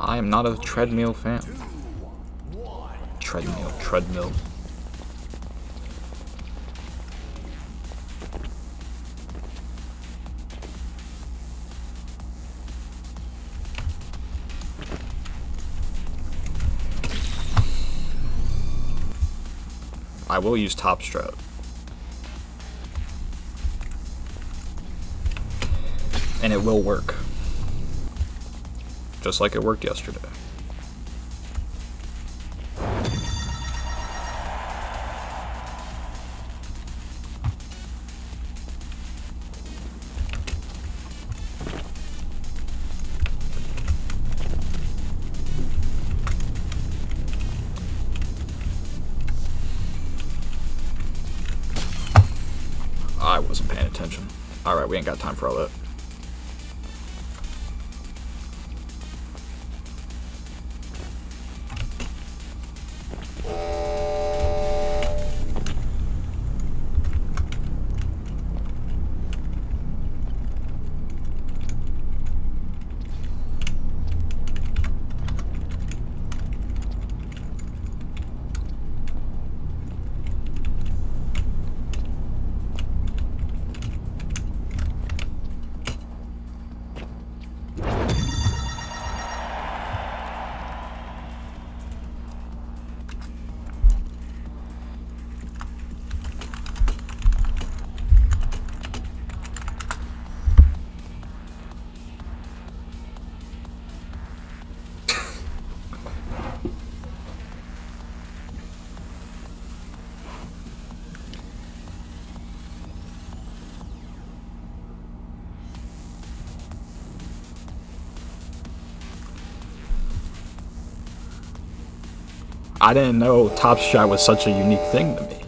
I am not a treadmill fan. Treadmill, treadmill. I will use top strat. And it will work. Just like it worked yesterday. I wasn't paying attention. Alright, we ain't got time for all that. I didn't know Top Shot was such a unique thing to me.